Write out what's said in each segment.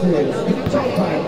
是比较快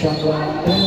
chamando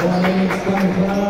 Beli sandal.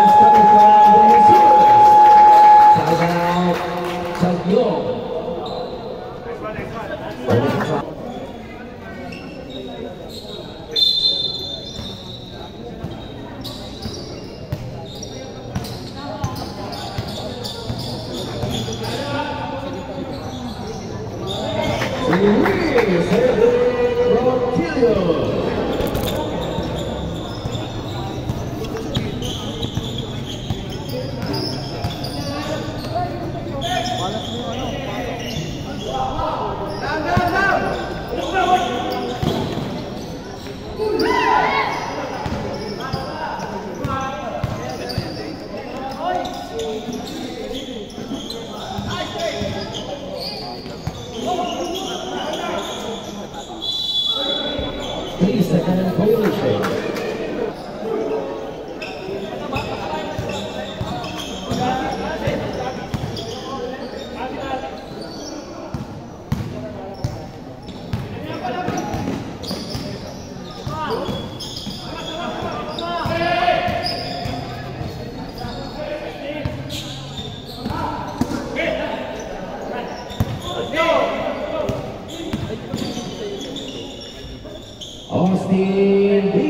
Austin.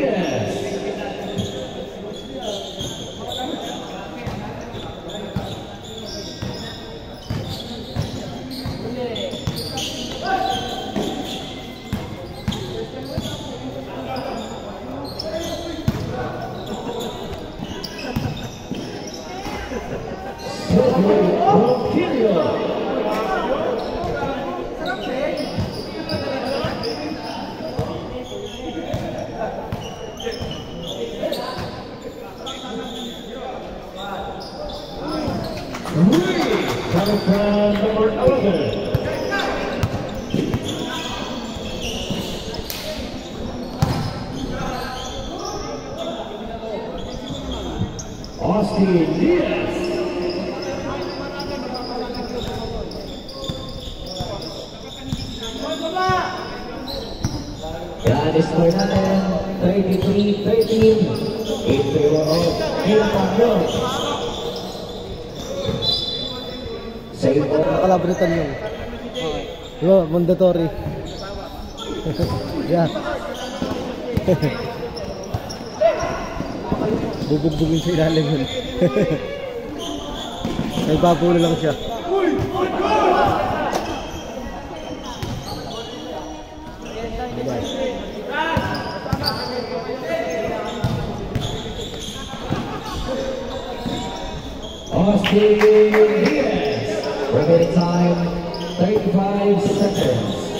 Austin Diaz. Score natin 33-13 in favor of. Diba, mandatory. yeah. Bubugbugin sa ilalim yun. May babulo lang siya. Austin Diaz. Remaining time 35 seconds.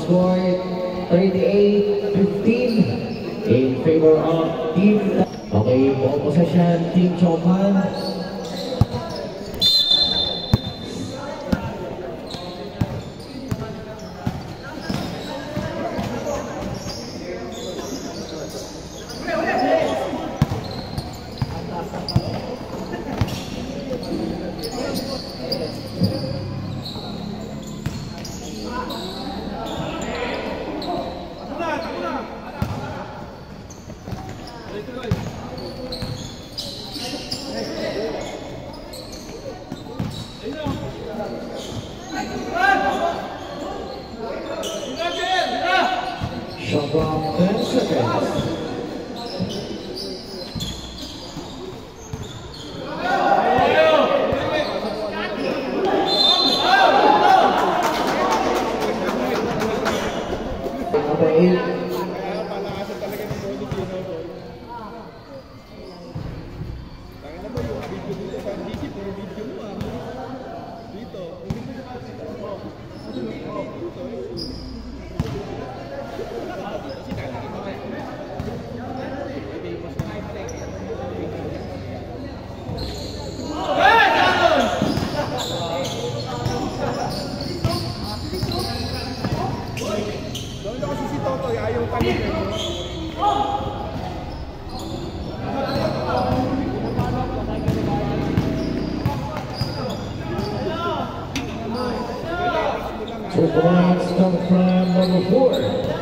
Official score 38-15 in favor of Team. Okay, possession, Team Chongpan. Triple Lions coming from number four.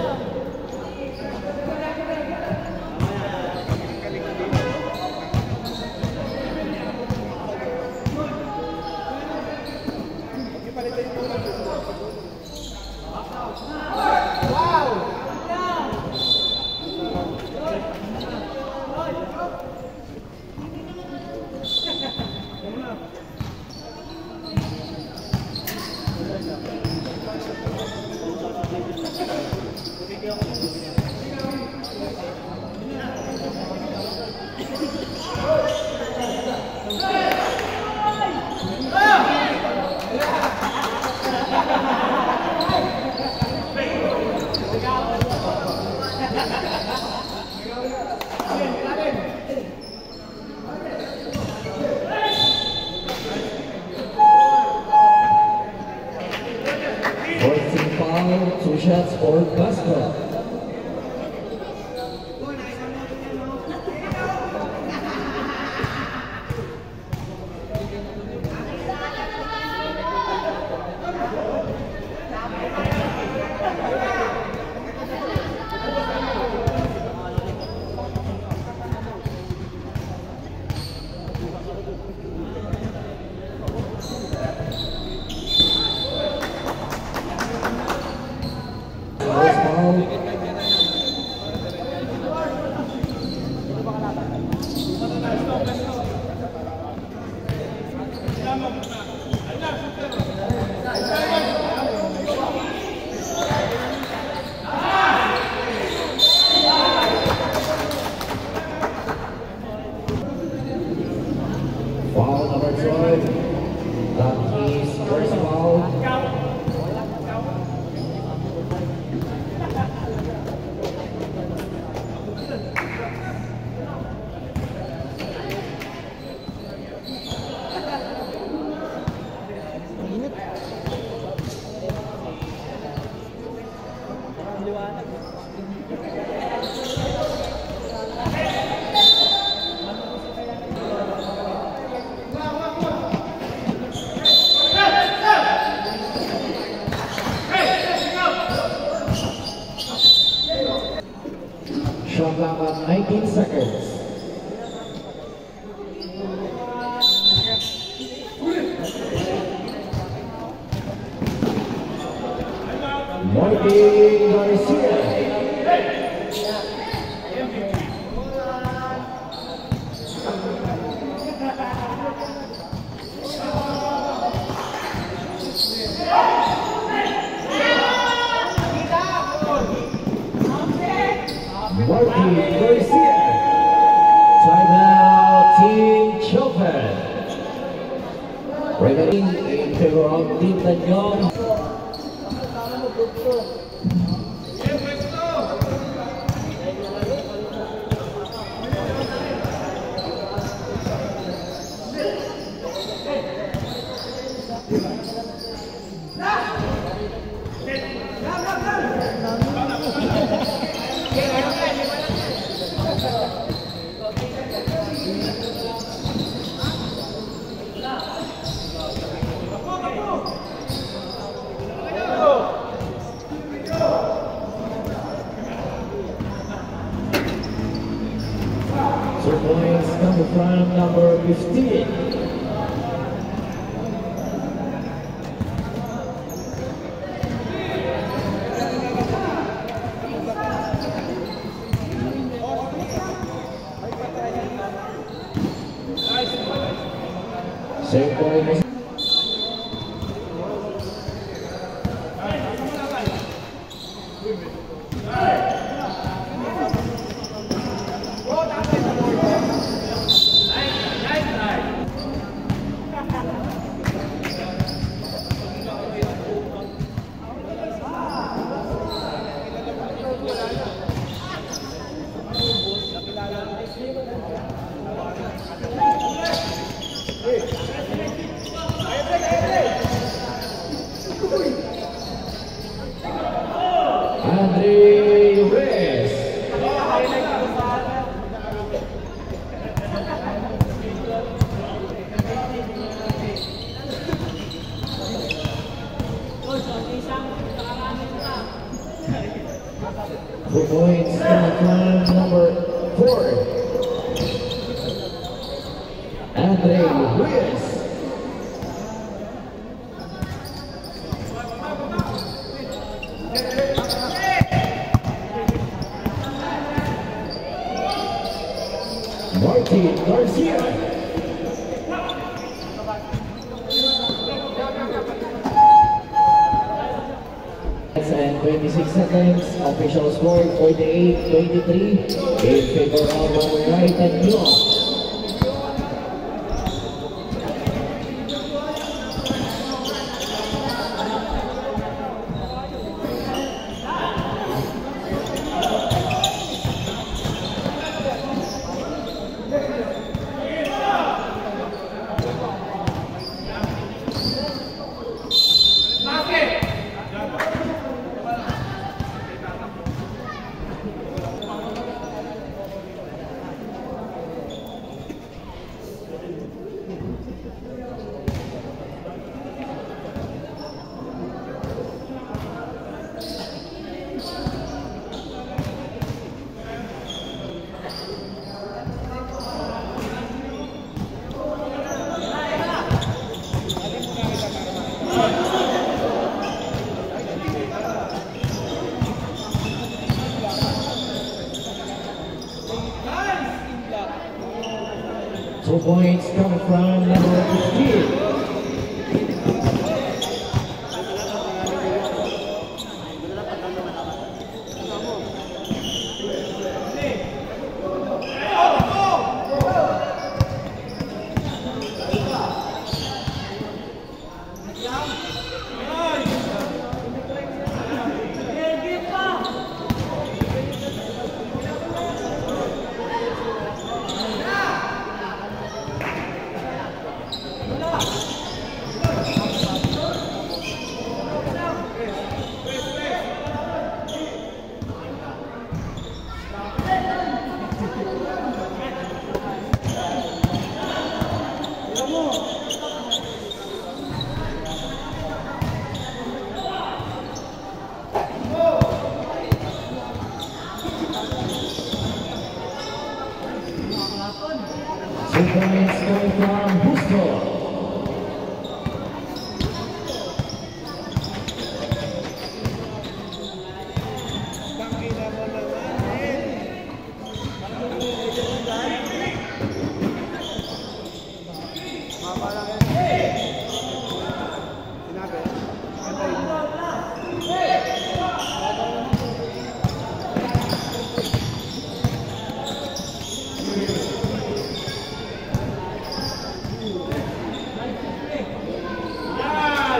the go. prime number 15. Same point. points coming from number 15.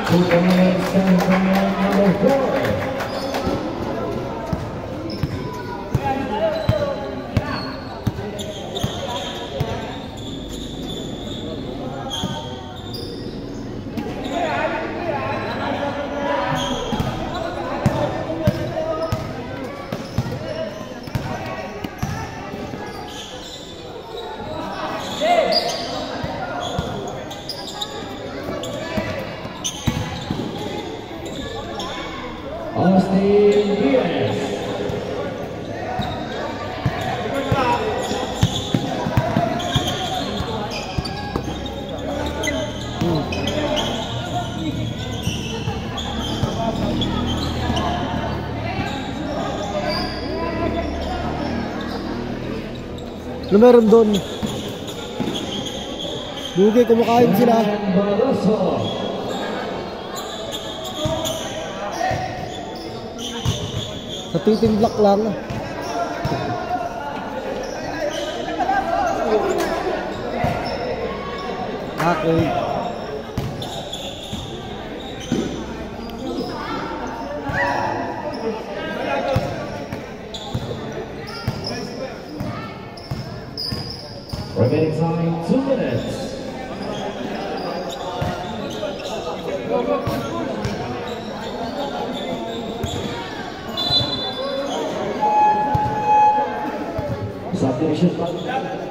Who coming in second, coming in number four. Ano meron doon? Dugi, kumakain sila. Block lang. Okay. Thank you.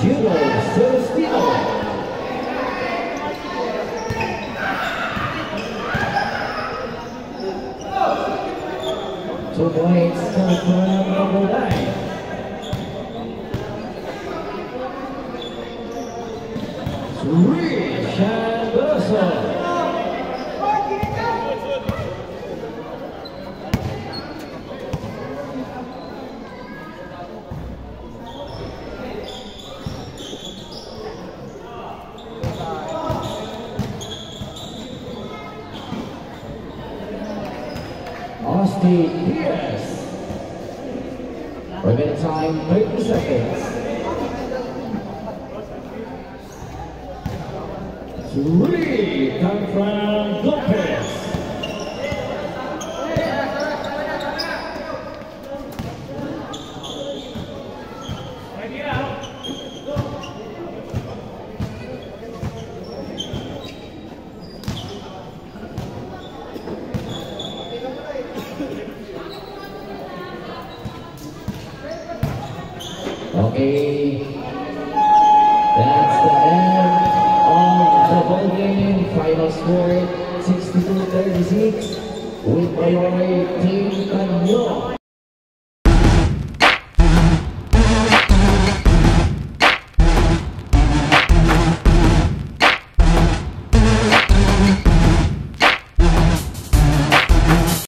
Judo Celestino. Two points coming from number nine. Reed and Fran Lopez.